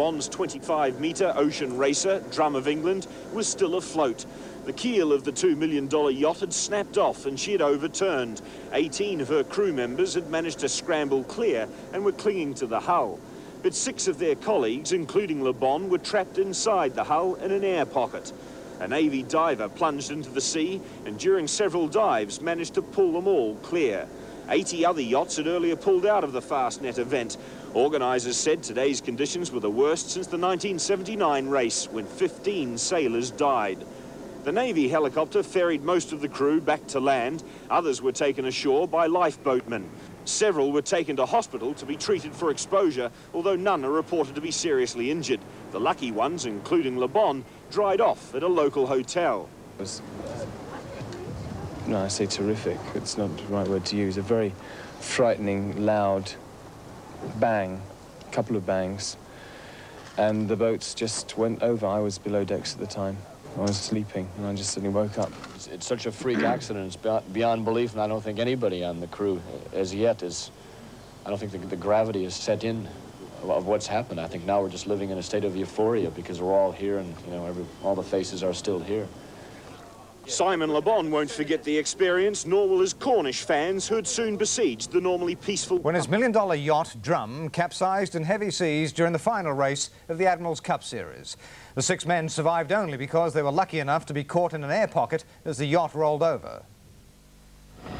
Bon's 25-metre ocean racer, Drum of England, was still afloat. The keel of the $2 million yacht had snapped off and she had overturned. 18 of her crew members had managed to scramble clear and were clinging to the hull. But six of their colleagues, including Le Bon, were trapped inside the hull in an air pocket. A Navy diver plunged into the sea and during several dives managed to pull them all clear. 80 other yachts had earlier pulled out of the Fastnet event. Organisers said today's conditions were the worst since the 1979 race, when 15 sailors died. The Navy helicopter ferried most of the crew back to land. Others were taken ashore by lifeboatmen. Several were taken to hospital to be treated for exposure, although none are reported to be seriously injured. The lucky ones, including Le Bon, dried off at a local hotel. It was, no, I say terrific. It's not the right word to use. A very frightening, loud bang, a couple of bangs. And the boats just went over. I was below decks at the time. I was sleeping, and I just suddenly woke up. It's, it's such a freak accident. It's beyond belief, and I don't think anybody on the crew as yet is... I don't think the, the gravity is set in of what's happened. I think now we're just living in a state of euphoria because we're all here and, you know, every, all the faces are still here. Simon Le Bon won't forget the experience, nor will his Cornish fans who'd soon besieged the normally peaceful... When his million-dollar yacht, Drum, capsized in heavy seas during the final race of the Admiral's Cup Series. The six men survived only because they were lucky enough to be caught in an air pocket as the yacht rolled over.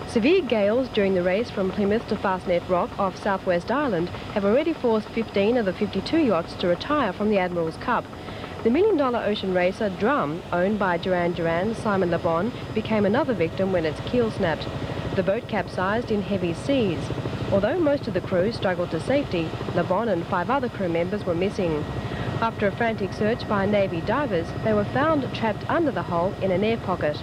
Severe gales during the race from Plymouth to Fastnet Rock off southwest Ireland have already forced 15 of the 52 yachts to retire from the Admiral's Cup. The million-dollar ocean racer Drum, owned by Duran Duran Simon Le Bon, became another victim when its keel snapped. The boat capsized in heavy seas. Although most of the crew struggled to safety, Le Bon and five other crew members were missing. After a frantic search by Navy divers, they were found trapped under the hull in an air pocket.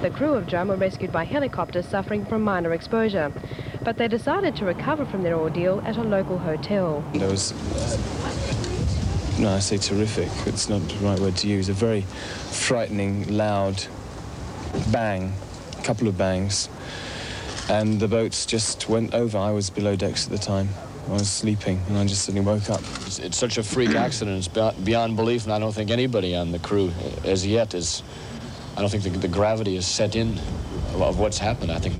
The crew of Drum were rescued by helicopter suffering from minor exposure, but they decided to recover from their ordeal at a local hotel. There was no, I say terrific. It's not the right word to use. A very frightening, loud bang, a couple of bangs. And the boats just went over. I was below decks at the time. I was sleeping, and I just suddenly woke up. It's, it's such a freak accident. It's beyond belief, and I don't think anybody on the crew as yet is... I don't think the, the gravity is set in of what's happened. I think